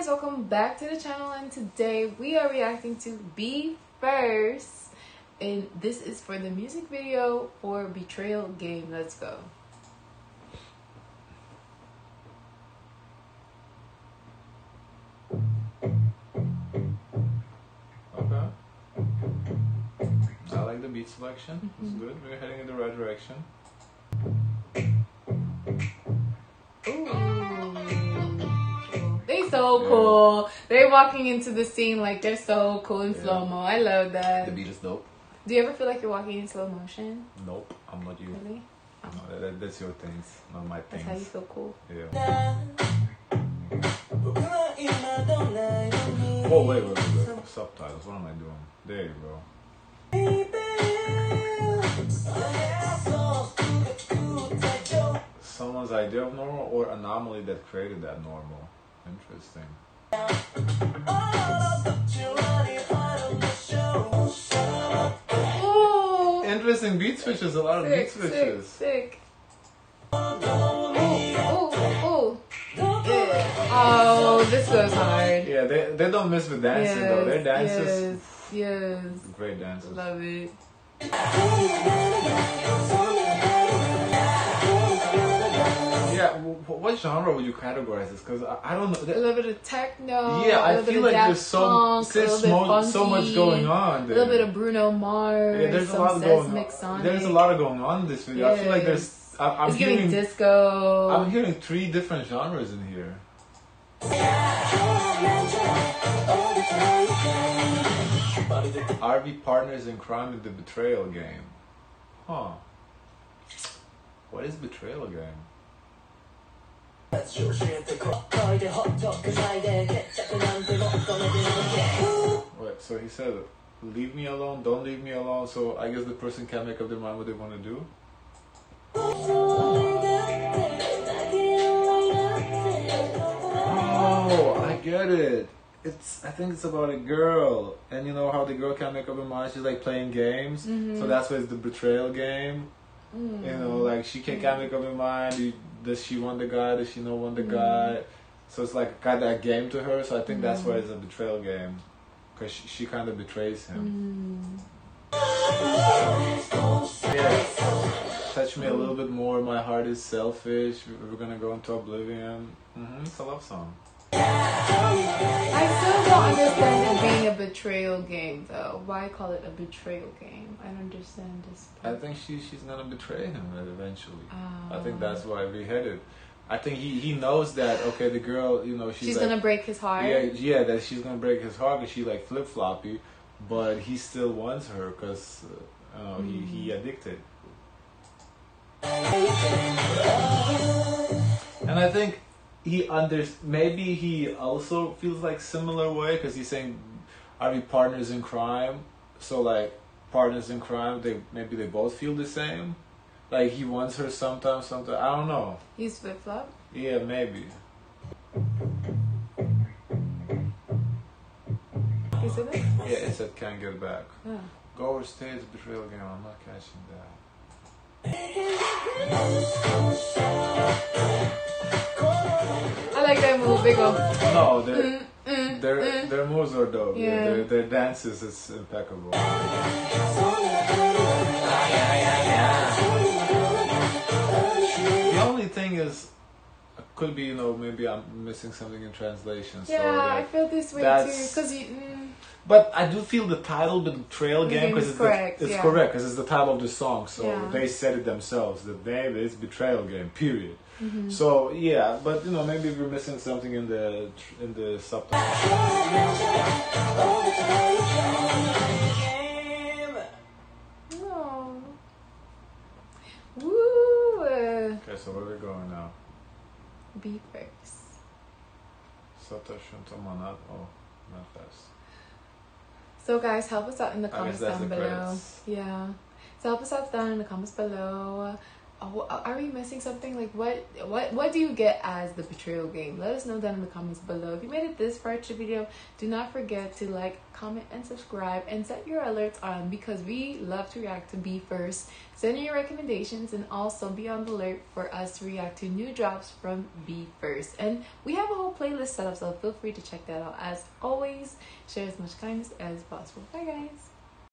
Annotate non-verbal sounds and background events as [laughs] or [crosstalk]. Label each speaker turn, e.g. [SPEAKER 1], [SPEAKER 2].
[SPEAKER 1] guys, welcome back to the channel and today we are reacting to Be First and this is for the music video for Betrayal Game. Let's go.
[SPEAKER 2] Okay. I like the beat selection. It's mm-hmm. good. We're heading in the right direction.
[SPEAKER 1] So cool. They're walking into the scene like they're so cool in
[SPEAKER 2] Yeah.
[SPEAKER 1] slow mo. I love that.
[SPEAKER 2] The beat is dope.
[SPEAKER 1] Do you ever feel like you're walking in slow motion?
[SPEAKER 2] Nope, I'm not you.
[SPEAKER 1] Really?
[SPEAKER 2] No, that, that- that's your things, not my
[SPEAKER 1] That's how you
[SPEAKER 2] things.
[SPEAKER 1] feel cool.
[SPEAKER 2] Yeah. Oh wait, wait, wait, wait. Subtitles. What am I doing? There you go. Someone's idea of normal or anomaly that created that normal. Interesting.
[SPEAKER 1] Ooh.
[SPEAKER 2] Interesting beat switches. A lot of beat
[SPEAKER 1] Sick, sick,
[SPEAKER 2] switches.
[SPEAKER 1] sick. Ooh, ooh, ooh. Yeah. Oh, this goes hard.
[SPEAKER 2] Yeah, they, they don't miss with dancing though. Their dances,
[SPEAKER 1] Yes, yes.
[SPEAKER 2] great dances.
[SPEAKER 1] Love it.
[SPEAKER 2] Yeah, wh- wh- what genre would you categorize this? Because I, I don't know.
[SPEAKER 1] A little bit of techno.
[SPEAKER 2] yeah, I feel like there's so
[SPEAKER 1] Punk,
[SPEAKER 2] there's mo- so much going on.
[SPEAKER 1] A little bit of Bruno Mars.
[SPEAKER 2] yeah, there's a lot going on.
[SPEAKER 1] Sonic.
[SPEAKER 2] There's a lot of going on in this video. I feel like there's. I,
[SPEAKER 1] giving
[SPEAKER 2] hearing.
[SPEAKER 1] disco.
[SPEAKER 2] I'm hearing three different genres in here. RV partners in crime in the betrayal game. Huh. What is betrayal game? Wait, so he said, leave me alone, don't leave me alone. So I guess the person can't make up their mind what they want to do. Oh, I get it. It's I think it's about a girl, and you know how the girl can't make up her mind. She's like playing games, so mm-hmm. that's why it's the betrayal game. You know, like she can't, can't make up her mind. You- Does she want the guy? Does she not want the mm. guy? So it's like kind of a game to her. So I think that's why mm. it's a betrayal game, because she, she kind of betrays him. Mm. Yeah. Touch me a little bit more. My heart is selfish. We're gonna go into oblivion. hmm It's a love song.
[SPEAKER 1] I still don't understand it being a betrayal game, though. Why call it a betrayal game? I don't understand this. Part.
[SPEAKER 2] I think she she's gonna betray him eventually. I
[SPEAKER 1] Oh.
[SPEAKER 2] think that's why we headed. I think he, he knows that okay the girl you know she's,
[SPEAKER 1] She's
[SPEAKER 2] like,
[SPEAKER 1] gonna break his heart.
[SPEAKER 2] yeah yeah that she's gonna break his heart because she like flip floppy, but he still wants her because uh, uh, he he addicted. And I think he under maybe he also feels like similar way because he's saying are we partners in crime? So like partners in crime, they maybe they both feel the same. Like he wants her sometimes, sometimes I don't know.
[SPEAKER 1] He's flip flop.
[SPEAKER 2] Yeah, maybe.
[SPEAKER 1] You see this?
[SPEAKER 2] Yeah, it said can't get back.
[SPEAKER 1] Oh.
[SPEAKER 2] Go or stay is betrayal game. I'm not catching that. [laughs]
[SPEAKER 1] I like that move. Big go.
[SPEAKER 2] No, their
[SPEAKER 1] Mm, mm,
[SPEAKER 2] their
[SPEAKER 1] mm.
[SPEAKER 2] their moves are dope. Yeah.
[SPEAKER 1] Yeah.
[SPEAKER 2] Their their dances is impeccable. Could be you know maybe I'm missing something in translation. So
[SPEAKER 1] Yeah, I feel this way too. Cause you. Mm,
[SPEAKER 2] but I do feel the title, the Trail Game,
[SPEAKER 1] game
[SPEAKER 2] because it's
[SPEAKER 1] correct,
[SPEAKER 2] the, it's
[SPEAKER 1] yeah.
[SPEAKER 2] correct because it's the title of the song. So
[SPEAKER 1] Yeah.
[SPEAKER 2] they said it themselves. The name is Betrayal Game. Period.
[SPEAKER 1] mm-hmm.
[SPEAKER 2] So yeah, but you know maybe we're missing something in the in the subtitle. [laughs]
[SPEAKER 1] Be first.
[SPEAKER 2] Satoshi. Oh.
[SPEAKER 1] So guys, help us out in the
[SPEAKER 2] I
[SPEAKER 1] comments down
[SPEAKER 2] the
[SPEAKER 1] below.
[SPEAKER 2] credits.
[SPEAKER 1] Yeah. So help us out down in the comments below. Oh, are we missing something? Like what what what do you get as the betrayal game? Let us know down in the comments below. If you made it this far to the video, do not forget to like, comment, and subscribe and set your alerts on because we love to react to Be First. Send in your recommendations and also be on the alert for us to react to new drops from Be First. And we have a whole playlist set up, so feel free to check that out. As always, share as much kindness as possible. Bye guys.